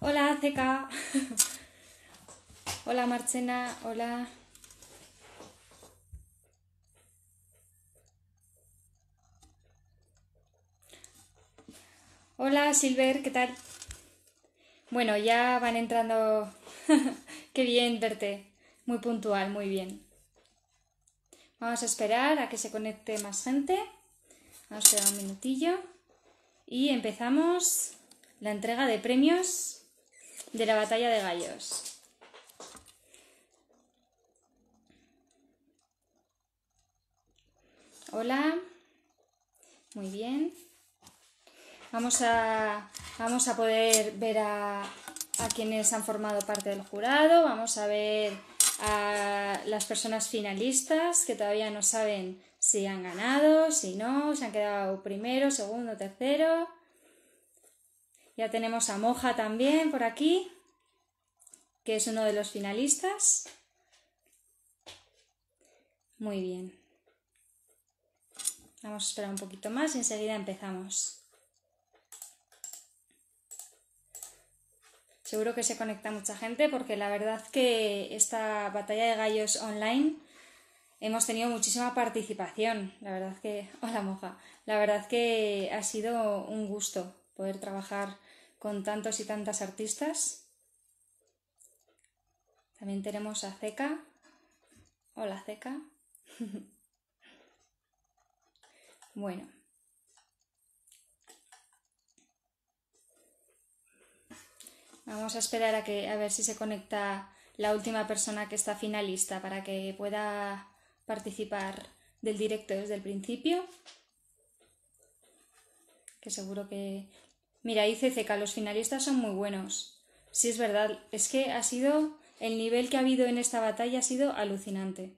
Hola, Ceca. hola, Marchena. Hola. Hola, Silver, ¿qué tal? Bueno, ya van entrando. Qué bien verte. Muy puntual, muy bien. Vamos a esperar a que se conecte más gente. Vamos a esperar un minutillo. Y empezamos la entrega de premios de la batalla de gallos. Hola. Muy bien. Vamos a, vamos a poder ver a, a quienes han formado parte del jurado. Vamos a ver a las personas finalistas que todavía no saben si han ganado, si no, si han quedado primero, segundo, tercero. Ya tenemos a Moja también por aquí, que es uno de los finalistas. Muy bien. Vamos a esperar un poquito más y enseguida empezamos. Seguro que se conecta mucha gente porque la verdad que esta batalla de gallos online hemos tenido muchísima participación. La verdad que, hola moja, la verdad que ha sido un gusto poder trabajar con tantos y tantas artistas. También tenemos a Zeca. Hola Zeca. bueno. Vamos a esperar a que a ver si se conecta la última persona que está finalista para que pueda participar del directo desde el principio. Que seguro que. Mira, dice Ceca, los finalistas son muy buenos. Sí, es verdad. Es que ha sido. El nivel que ha habido en esta batalla ha sido alucinante.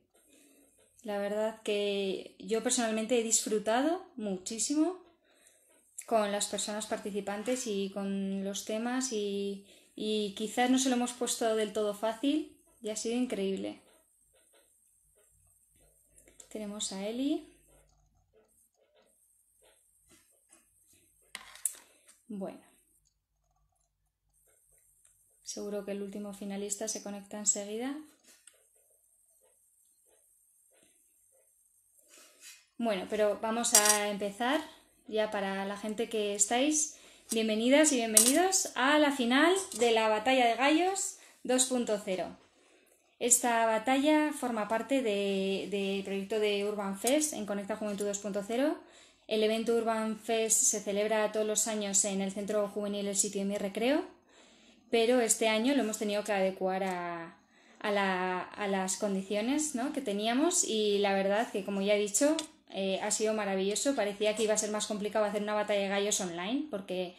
La verdad que yo personalmente he disfrutado muchísimo con las personas participantes y con los temas y, y quizás no se lo hemos puesto del todo fácil y ha sido increíble. Tenemos a Eli. Bueno. Seguro que el último finalista se conecta enseguida. Bueno, pero vamos a empezar ya para la gente que estáis. Bienvenidas y bienvenidos a la final de la Batalla de Gallos 2.0. Esta batalla forma parte del proyecto de Urban Fest en Conecta Juventud 2.0. El evento Urban Fest se celebra todos los años en el Centro Juvenil El Sitio de Mi Recreo, pero este año lo hemos tenido que adecuar a, las condiciones que teníamos y la verdad que, como ya he dicho, eh, ha sido maravilloso. Parecía que iba a ser más complicado hacer una batalla de gallos online, porque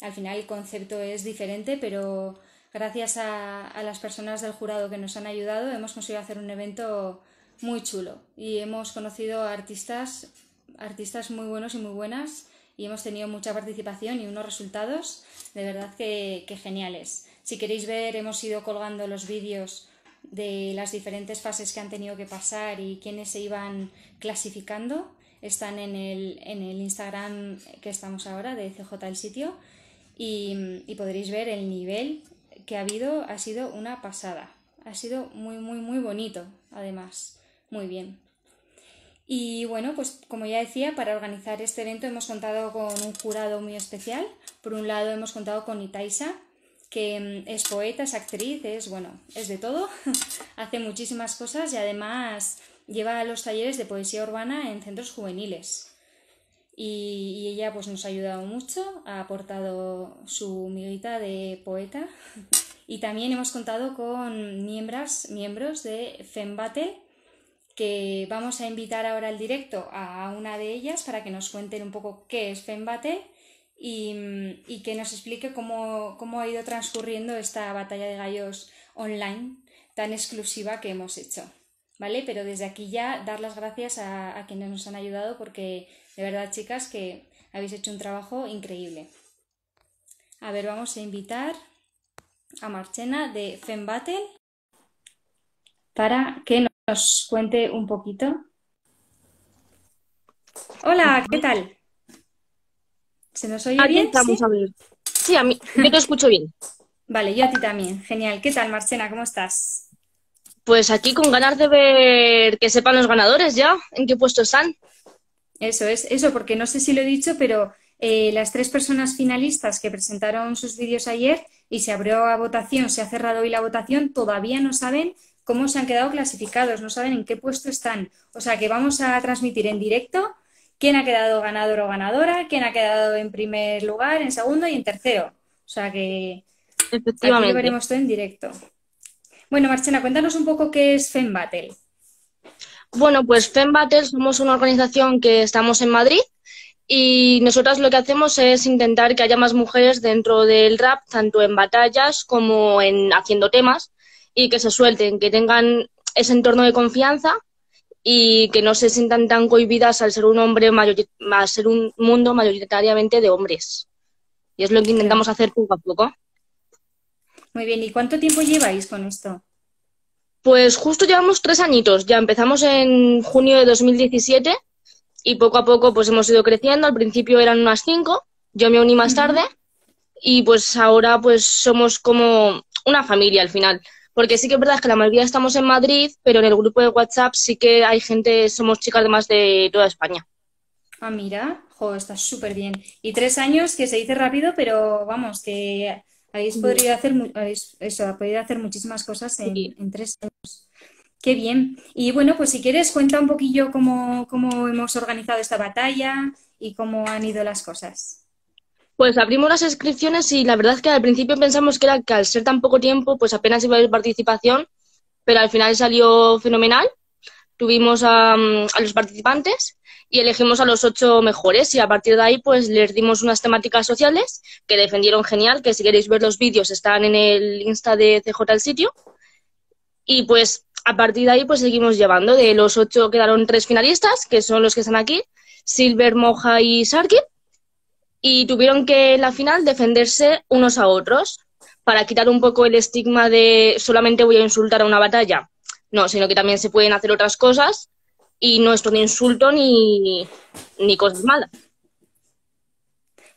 al final el concepto es diferente, pero gracias a, las personas del jurado que nos han ayudado, hemos conseguido hacer un evento muy chulo y hemos conocido artistas, artistas muy buenos y muy buenas y hemos tenido mucha participación y unos resultados de verdad que, que geniales. Si queréis ver, hemos ido colgando los vídeos de las diferentes fases que han tenido que pasar y quiénes se iban clasificando. Están en el, en el Instagram que estamos ahora de CJ el sitio y, y podréis ver el nivel que ha habido. Ha sido una pasada. Ha sido muy, muy, muy bonito, además. Muy bien. Y bueno, pues como ya decía, para organizar este evento hemos contado con un jurado muy especial. Por un lado hemos contado con Itaisa, que mm, es poeta, es actriz, es bueno, es de todo, hace muchísimas cosas y además lleva los talleres de poesía urbana en centros juveniles. Y, ella pues nos ha ayudado mucho, ha aportado su miguita de poeta y también hemos contado con miembros, miembros de Fembate que vamos a invitar ahora al directo a una de ellas para que nos cuenten un poco qué es Fembate y, que nos explique cómo, ha ido transcurriendo esta batalla de gallos online tan exclusiva que hemos hecho. ¿Vale? Pero desde aquí ya dar las gracias a, quienes nos han ayudado porque de verdad, chicas, que habéis hecho un trabajo increíble. A ver, vamos a invitar a Marchena de Fembattle para que nos cuente un poquito. Hola, ¿qué tal? ¿Se nos oye bien? Estamos ¿sí? a ver. Sí, a mí, yo te escucho bien. Vale, yo a ti también. Genial. ¿Qué tal, Marcena? ¿Cómo estás? Pues aquí con ganas de ver que sepan los ganadores ya, en qué puesto están. Eso es, eso, porque no sé si lo he dicho, pero eh, las tres personas finalistas que presentaron sus vídeos ayer y se abrió a votación, se ha cerrado hoy la votación, todavía no saben cómo se han quedado clasificados, no saben en qué puesto están. O sea que vamos a transmitir en directo quién ha quedado ganador o ganadora, quién ha quedado en primer lugar, en segundo y en tercero. O sea que Efectivamente. aquí lo veremos todo en directo. Bueno, Marchena, cuéntanos un poco qué es Fem Battle. Bueno, pues Fem Battle somos una organización que estamos en Madrid y nosotras lo que hacemos es intentar que haya más mujeres dentro del rap, tanto en batallas como en haciendo temas, y que se suelten, que tengan ese entorno de confianza y que no se sientan tan cohibidas al ser un hombre mayorit- al ser un mundo mayoritariamente de hombres. Y es lo que intentamos hacer poco a poco. Muy bien, ¿y cuánto tiempo lleváis con esto? Pues justo llevamos tres añitos. Ya empezamos en junio de 2017 y poco a poco pues hemos ido creciendo. Al principio eran unas cinco, yo me uní más tarde y pues ahora pues somos como una familia al final. Porque sí que es verdad que la mayoría estamos en Madrid, pero en el grupo de WhatsApp sí que hay gente, somos chicas de más de toda España. Ah, mira, jo, está súper bien. Y tres años que se dice rápido, pero vamos, que habéis podido hacer, habéis- eso, ha podido hacer muchísimas cosas en, Sí. en tres años. Qué bien. Y bueno, pues si quieres, cuenta un poquillo cómo, cómo hemos organizado esta batalla y cómo han ido las cosas. Pues abrimos las inscripciones y la verdad es que al principio pensamos que era que al ser tan poco tiempo, pues apenas iba a haber participación, pero al final salió fenomenal. Tuvimos a, mm, a los participantes y elegimos a los ocho mejores y a partir de ahí pues les dimos unas temáticas sociales que defendieron genial, que si queréis ver los vídeos están en el Insta de CJ el sitio. Y pues a partir de ahí pues seguimos llevando. De los ocho quedaron tres finalistas, que son los que están aquí, Silver, Moja y Sarkin y tuvieron que en la final defenderse unos a otros para quitar un poco el estigma de solamente voy a insultar a una batalla. No, sino que también se pueden hacer otras cosas y no es todo insulto ni, ni cosas malas.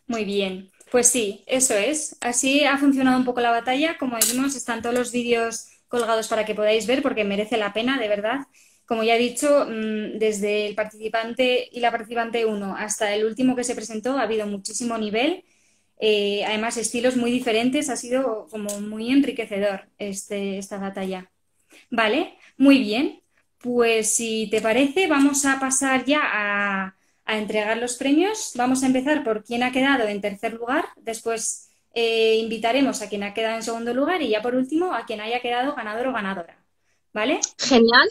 Muy bien. Pues sí, eso es. Así ha funcionado un poco la batalla. Como decimos, están todos los vídeos colgados para que podáis ver porque merece la pena, de verdad. Como ya he dicho, mm, desde el participante y la participante 1 hasta el último que se presentó ha habido muchísimo nivel. Eh, además, estilos muy diferentes. Ha sido como muy enriquecedor este, esta batalla. Vale, muy bien. Pues si te parece, vamos a pasar ya a, entregar los premios. Vamos a empezar por quién ha quedado en tercer lugar. Después eh, invitaremos a quien ha quedado en segundo lugar y ya por último a quien haya quedado ganador o ganadora. ¿Vale? Genial.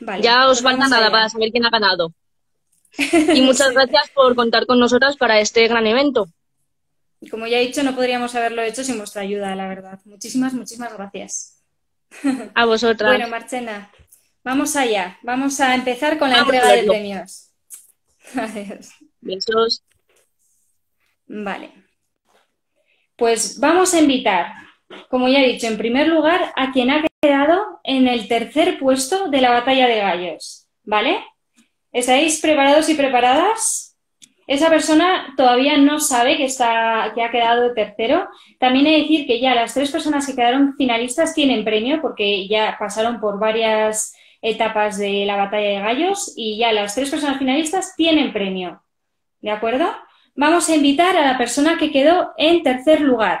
Vale, Ya os pues falta vamos nada para saber quién ha ganado. Y muchas gracias por contar con nosotras para este gran evento. Como ya he dicho, no podríamos haberlo hecho sin vuestra ayuda, la verdad. Muchísimas, muchísimas gracias. A vosotras. Bueno, Marchena, vamos allá. Vamos a empezar con la Vamos entrega de premios. Adiós. Besos. Vale. Pues vamos a invitar, como ya he dicho, en primer lugar a quien ha quedado en el tercer puesto de la batalla de gallos. ¿Vale? ¿Estáis preparados y preparadas? Esa persona todavía no sabe que, está, que ha quedado tercero. También he de decir que ya las tres personas que quedaron finalistas tienen premio porque ya pasaron por varias etapas de la batalla de gallos y ya las tres personas finalistas tienen premio. ¿De acuerdo? Vamos a invitar a la persona que quedó en tercer lugar.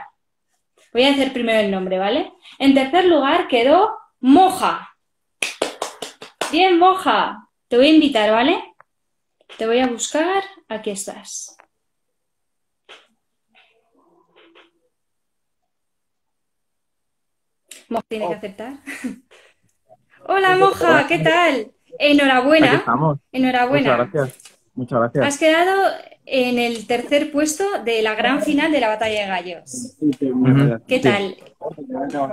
Voy a decir primero el nombre, ¿vale? En tercer lugar quedó Moja. Bien, Moja. Te voy a invitar, ¿vale? Te voy a buscar. Aquí estás. Moja tiene que aceptar. Hola, Moja, ¿qué tal? Enhorabuena. Enhorabuena. Muchas gracias. Muchas gracias. Has quedado en el tercer puesto de la gran final de la batalla de gallos. ¿Qué tal?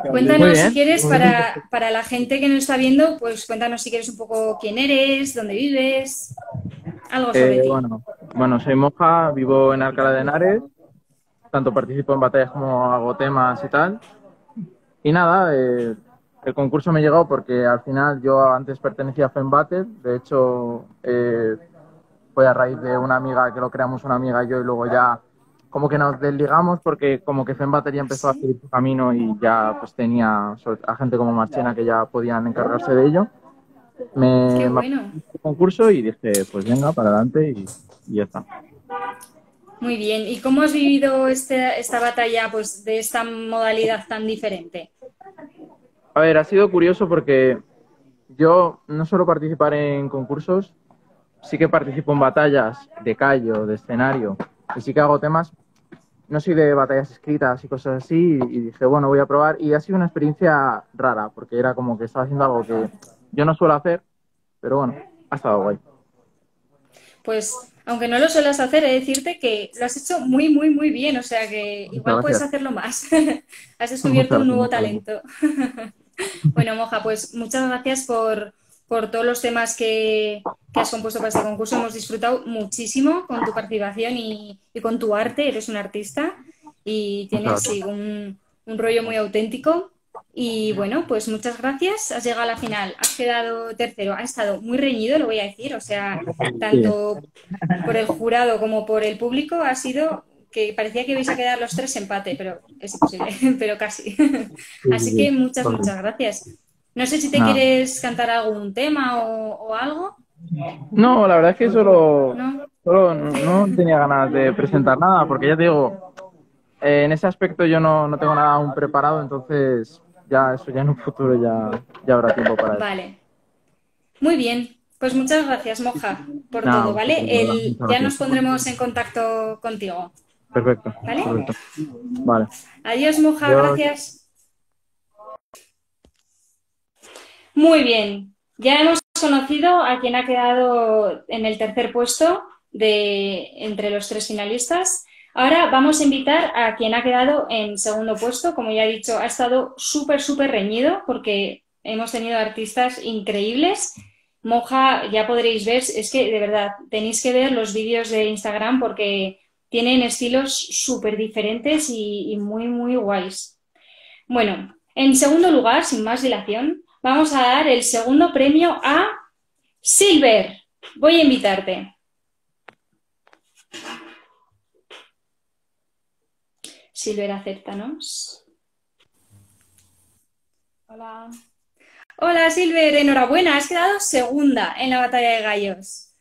Cuéntanos si quieres para, para la gente que nos está viendo, pues cuéntanos si quieres un poco quién eres, dónde vives, algo sobre Eh, ti. bueno, bueno, soy Moja, vivo en Alcalá de Henares. Tanto participo en batallas como hago temas y tal. Y nada, eh, el concurso me llegó porque al final yo antes pertenecía a Fem Battle. De hecho, eh, fue a raíz de una amiga que lo creamos una amiga y yo y luego ya como que nos desligamos porque como que Fembater ya empezó a hacer su camino y ya pues tenía a gente como Marchena que ya podían encargarse de ello. Me, Qué bueno. concurso y dije, pues venga, para adelante y, y ya está. Muy bien. ¿Y cómo has vivido este- esta batalla pues, de esta modalidad tan diferente? A ver, ha sido curioso porque yo no suelo participar en concursos, sí que participo en batallas de callo, de escenario, y sí que hago temas. No soy de batallas escritas y cosas así, y, dije, bueno, voy a probar. Y ha sido una experiencia rara, porque era como que estaba haciendo algo que yo no suelo hacer, pero bueno, ha estado guay. Pues, aunque no lo suelas hacer, he de decirte que lo has hecho muy, muy, muy bien. O sea que igual gracias. puedes hacerlo más. Has descubierto Muchas un nuevo gracias. talento. Bueno, Moja, pues muchas gracias por, por todos los temas que, que has compuesto para este concurso. Hemos disfrutado muchísimo con tu participación y, y con tu arte. Eres un artista y tienes gracias. sí, un, un rollo muy auténtico. Y bueno, pues muchas gracias. Has llegado a la final, has quedado tercero. Ha estado muy reñido, lo voy a decir. O sea, tanto por el jurado como por el público ha sido que parecía que ibais a quedar los tres empate, pero es imposible, pero casi. Así que muchas, muchas gracias. No sé si te quieres cantar algún tema o, o algo, No, la verdad es que solo, ¿no? solo no tenía ganas de presentar nada, porque ya te digo, eh, en ese aspecto yo no, no tengo nada aún preparado, entonces ya eso ya en un futuro ya, ya habrá tiempo para eso. Vale. Muy bien. Pues muchas gracias, Moja, por todo, ¿vale? El- ya nos pondremos en contacto contigo. Perfecto. ¿Vale? perfecto. Vale. Adiós, Moja, Adiós. gracias. Muy bien, ya hemos conocido a quien ha quedado en el tercer puesto de entre los tres finalistas. Ahora vamos a invitar a quien ha quedado en segundo puesto. Como ya he dicho, ha estado súper, súper reñido porque hemos tenido artistas increíbles. Moja, ya podréis ver, es que de verdad tenéis que ver los vídeos de Instagram porque tienen estilos súper diferentes y, y muy, muy guays. Bueno, en segundo lugar, sin más dilación, vamos a dar el segundo premio a Silver. Voy a invitarte. Silver, acéptanos. Hola. Hola Silver, enhorabuena, has quedado segunda en la batalla de gallos.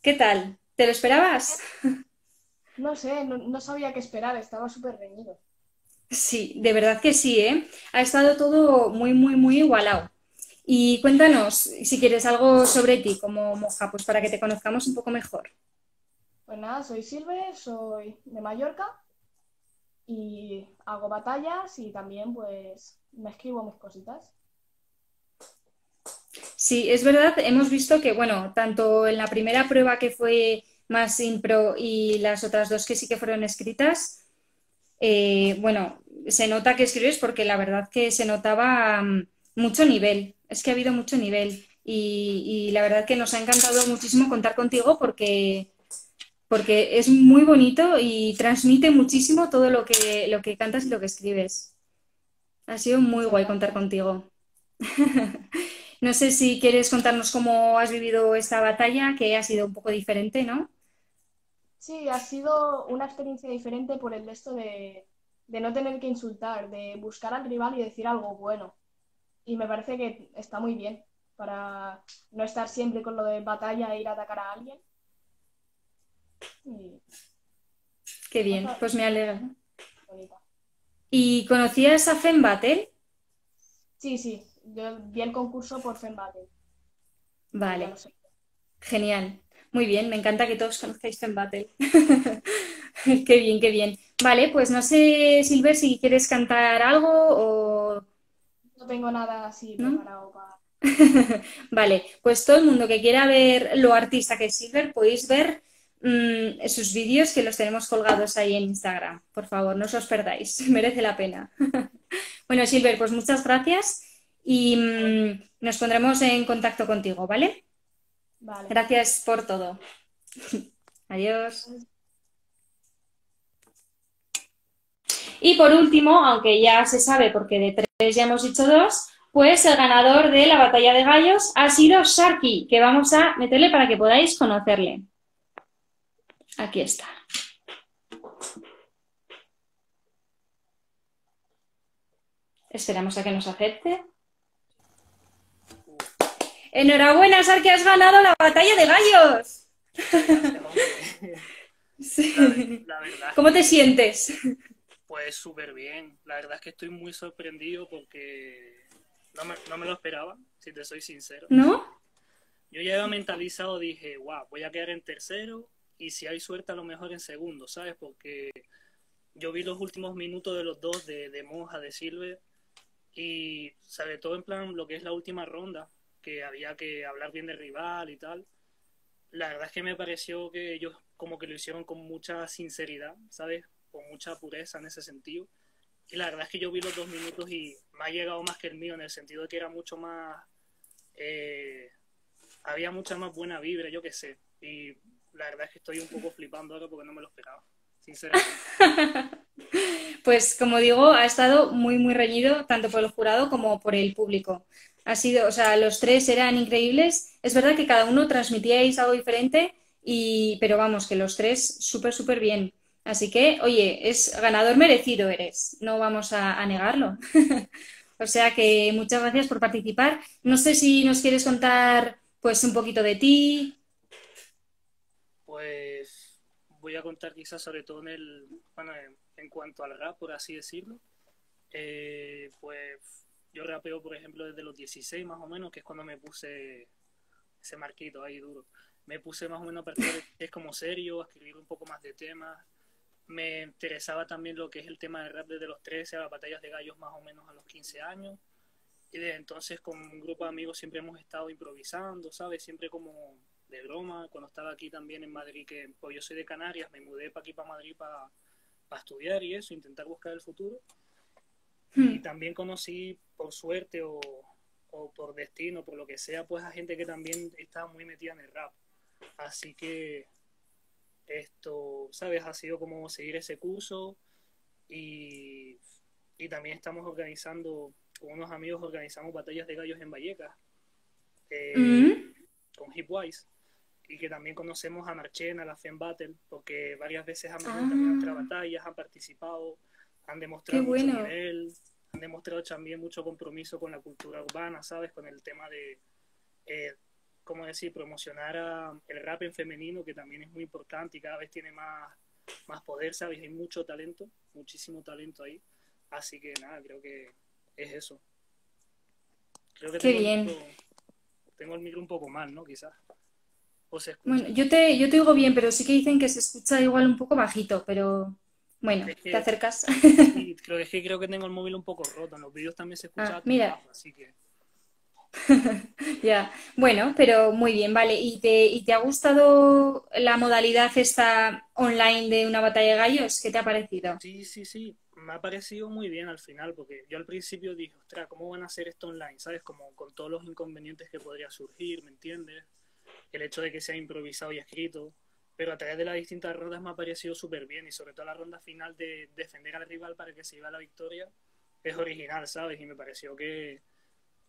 ¿Qué tal? ¿Te lo esperabas? No sé, no, no sabía qué esperar, estaba súper reñido. Sí, de verdad que sí, ¿eh? Ha estado todo muy, muy, muy igualado. Y cuéntanos, si quieres, algo sobre ti como moja, pues para que te conozcamos un poco mejor. Pues nada, soy Silver, soy de Mallorca y hago batallas y también pues me escribo mis cositas. Sí, es verdad, hemos visto que, bueno, tanto en la primera prueba que fue más impro y las otras dos que sí que fueron escritas, eh, bueno, se nota que escribes porque la verdad que se notaba mm, mucho nivel, es que ha habido mucho nivel y, la verdad que nos ha encantado muchísimo contar contigo porque, porque es muy bonito y transmite muchísimo todo lo que, lo que cantas y lo que escribes. Ha sido muy guay contar contigo. No sé si quieres contarnos cómo has vivido esta batalla, que ha sido un poco diferente, ¿no? Sí, ha sido una experiencia diferente por el esto de, de no tener que insultar, de buscar al rival y decir algo bueno. Y me parece que está muy bien para no estar siempre con lo de batalla e ir a atacar a alguien. Y Qué bien, pues me alegra. bonita. ¿Y conocías a Fem Battle? Sí, sí, yo vi el concurso por Fembattle. Ya Vale, genial. Muy bien, me encanta que todos conozcáis Fem Battle. Qué bien, qué bien. Vale, pues no sé, Silver, si quieres cantar algo o... No tengo nada así ¿No? preparado para... Vale, pues todo el mundo que quiera ver lo artista que es Silver, podéis ver mm, sus vídeos que los tenemos colgados ahí en Instagram. Por favor, no os los perdáis, merece la pena. Bueno, Silver, pues muchas gracias y mm, nos pondremos en contacto contigo, ¿vale? Vale. Gracias por todo. Adiós. Y por último, aunque ya se sabe porque de tres ya hemos dicho dos, pues el ganador de la batalla de gallos ha sido Sharky, que vamos a meterle para que podáis conocerle. Aquí está. Esperamos a que nos acepte. Enhorabuena, Sharky, has ganado la batalla de gallos. ¿Cómo te sientes? Pues súper bien. La verdad es que estoy muy sorprendido porque no me, no me lo esperaba, si te soy sincero. ¿No? Yo ya había mentalizado, dije, wow, voy a quedar en tercero y si hay suerte a lo mejor en segundo, ¿sabes? Porque yo vi los últimos minutos de los dos, de, de Monja, de Silver, y sobre todo en plan lo que es la última ronda, que había que hablar bien del rival y tal. La verdad es que me pareció que ellos como que lo hicieron con mucha sinceridad, ¿sabes? Con mucha pureza en ese sentido. Y la verdad es que yo vi los dos minutos y me ha llegado más que el mío en el sentido de que era mucho más... eh, había mucha más buena vibra, yo qué sé. Y la verdad es que estoy un poco flipando ahora porque no me lo esperaba, sinceramente. Pues como digo, ha estado muy, muy reñido, tanto por el jurado como por el público. Ha sido, o sea, los tres eran increíbles. Es verdad que cada uno transmitíais algo diferente, y, pero vamos, que los tres súper, súper bien. Así que, oye, es ganador merecido eres, no vamos a, negarlo. O sea que muchas gracias por participar. No sé si nos quieres contar pues un poquito de ti. Pues voy a contar quizás sobre todo en el, bueno, en, cuanto al rap, por así decirlo. Eh, pues yo rapeo, por ejemplo, desde los 16 más o menos, que es cuando me puse ese marquito ahí duro. Me puse más o menos a de es como serio, a escribir un poco más de temas. Me interesaba también lo que es el tema de rap desde los 13 a las batallas de gallos más o menos a los 15 años. Y desde entonces con un grupo de amigos siempre hemos estado improvisando, ¿sabes? Siempre como de broma. Cuando estaba aquí también en Madrid, que pues yo soy de Canarias, me mudé para aquí, para Madrid, para, para estudiar y eso, intentar buscar el futuro. Y también conocí, por suerte o, o por destino, por lo que sea, pues a gente que también estaba muy metida en el rap. Así que esto, ¿sabes? Ha sido como seguir ese curso y, y también estamos organizando, con unos amigos organizamos batallas de gallos en Vallecas eh, Mm. con Hipwise y que también conocemos a Marchena, la Fem Battle, porque varias veces han venido también a nuestras batallas, han participado, han demostrado Qué mucho bueno. nivel, han demostrado también mucho compromiso con la cultura urbana, ¿sabes? Con el tema de, eh, ¿cómo decir?, promocionar a el rap en femenino, que también es muy importante y cada vez tiene más, más poder, ¿sabes? Hay mucho talento, muchísimo talento ahí. Así que nada, creo que es eso. Creo que Qué tengo el bien. micro- tengo el micro un poco mal, ¿no? Quizás. O se escucha. Bueno, yo te, yo te oigo bien, pero sí que dicen que se escucha igual un poco bajito, pero bueno, Es que- te acercas. Sí, creo, es que creo que tengo el móvil un poco roto. En los vídeos también se escucha Ah, mira. bajo, así que Ya, bueno, pero muy bien, vale. ¿Y te, y te ha gustado la modalidad esta online de una batalla de gallos? ¿Qué te ha parecido? sí, sí, sí. Me ha parecido muy bien al final, porque yo al principio dije, ostras, ¿cómo van a hacer esto online? ¿Sabes? Como con todos los inconvenientes que podría surgir, ¿me entiendes? El hecho de que sea improvisado y escrito. Pero a través de las distintas rondas me ha parecido súper bien y sobre todo la ronda final de defender al rival para que se lleve la victoria es original, ¿sabes? Y me pareció que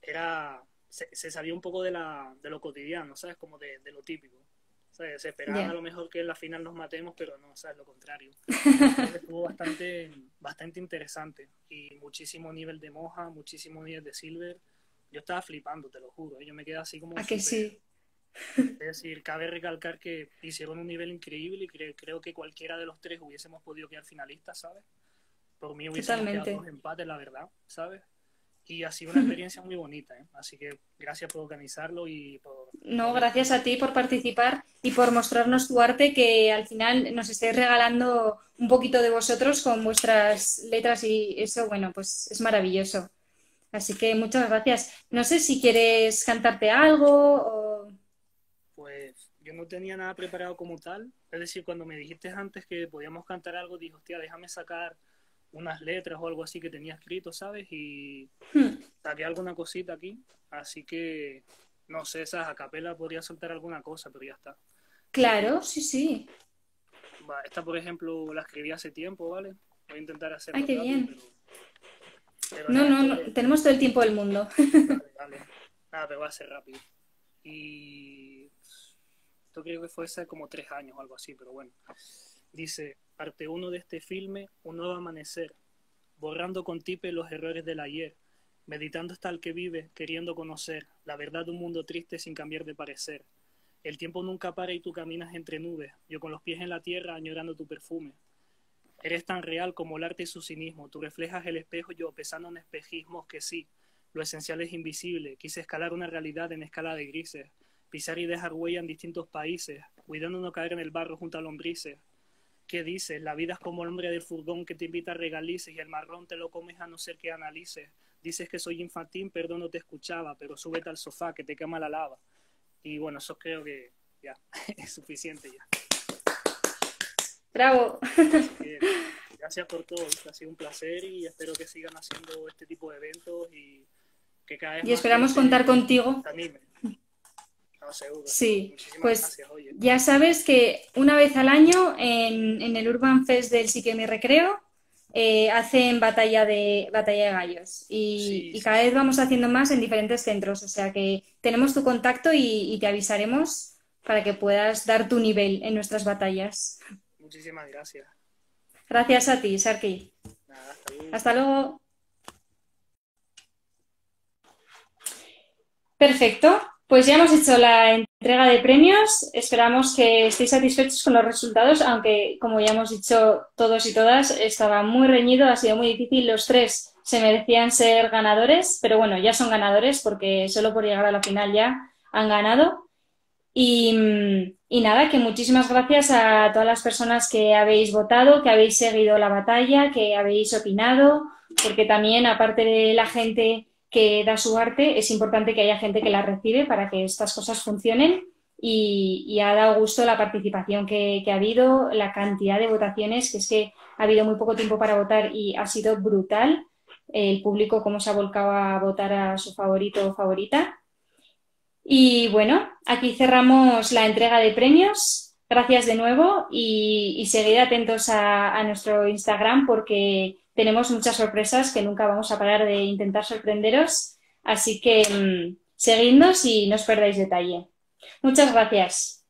era se, se salía un poco de, la, de lo cotidiano, ¿sabes? Como de, de lo típico. ¿sabes? Se esperaba Ya. a lo mejor que en la final nos matemos, pero no, ¿sabes? Lo contrario. Que estuvo bastante, bastante interesante y muchísimo nivel de moja, muchísimo nivel de silver. Yo estaba flipando, te lo juro. ¿eh? Yo me quedé así como... ¿A que súper- sí? Es decir, cabe recalcar que hicieron un nivel increíble y cre- creo que cualquiera de los tres hubiésemos podido quedar finalistas, ¿sabes? Por mí hubiésemos Totalmente. quedado dos empates, la verdad, ¿sabes? Y ha sido una experiencia muy bonita, ¿eh? Así que gracias por organizarlo y por... No, gracias a ti por participar y por mostrarnos tu arte, que al final nos estáis regalando un poquito de vosotros con vuestras letras y eso, bueno, pues es maravilloso. Así que muchas gracias. No sé si quieres cantarte algo o... Pues yo no tenía nada preparado como tal. Es decir, cuando me dijiste antes que podíamos cantar algo, dije, hostia, déjame sacar unas letras o algo así que tenía escrito, ¿sabes? Y Hmm. saqué alguna cosita aquí. Así que, no sé, esas a capela podría soltar alguna cosa, pero ya está. Claro, sí, sí. Va, esta, por ejemplo, la escribí hace tiempo, ¿vale? Voy a intentar hacerlo Ay, qué rápido, bien. pero- pero No, nada, no, no, tenemos todo el tiempo del mundo. Vale, vale. Nada, pero va a ser rápido. Y esto creo que fue hace como tres años o algo así, pero bueno. Dice, parte 1 de este filme, un nuevo amanecer. borrando con tipe los errores del ayer, meditando hasta el que vive, queriendo conocer la verdad de un mundo triste sin cambiar de parecer. El tiempo nunca para y tú caminas entre nubes, yo con los pies en la tierra añorando tu perfume. Eres tan real como el arte y su cinismo, tú reflejas el espejo, yo pesando en espejismos que sí, lo esencial es invisible, quise escalar una realidad en escala de grises, pisar y dejar huella en distintos países, cuidando no caer en el barro junto a lombrices. ¿Qué dices? La vida es como el hombre del furgón que te invita a regalices y el marrón te lo comes a no ser que analices. Dices que soy infantil, perdón, no te escuchaba, pero súbete al sofá que te quema la lava. Y bueno, eso creo que ya es suficiente ya. Bravo. gracias por todo, ha sido un placer y espero que sigan haciendo este tipo de eventos y que cada vez Y esperamos contar contigo. Sí, pues ya sabes que una vez al año en, en el Urban Fest del sitio Mi Recreo eh, hacen batalla de, batalla de gallos y, y, cada vez vamos haciendo más en diferentes centros, o sea que tenemos tu contacto y, y te avisaremos para que puedas dar tu nivel en nuestras batallas. Muchísimas gracias. Gracias a ti, Sarki. Nada, hasta luego. Hasta luego. Perfecto. Pues ya hemos hecho la entrega de premios. Esperamos que estéis satisfechos con los resultados, aunque, como ya hemos dicho todos y todas, estaba muy reñido, ha sido muy difícil. Los tres se merecían ser ganadores, pero bueno, ya son ganadores porque solo por llegar a la final ya han ganado. Y, nada, que muchísimas gracias a todas las personas que habéis votado, que habéis seguido la batalla, que habéis opinado, porque también, aparte de la gente que da su arte, es importante que haya gente que la recibe para que estas cosas funcionen. Y, ha dado gusto la participación que, ha habido, la cantidad de votaciones, que es que ha habido muy poco tiempo para votar y ha sido brutal el público cómo se ha volcado a votar a su favorito o favorita. Y bueno, aquí cerramos la entrega de premios. Gracias de nuevo y, seguid atentos a, nuestro Instagram porque tenemos muchas sorpresas que nunca vamos a parar de intentar sorprenderos. Así que mmm, seguidnos y no os perdáis detalle. Muchas gracias.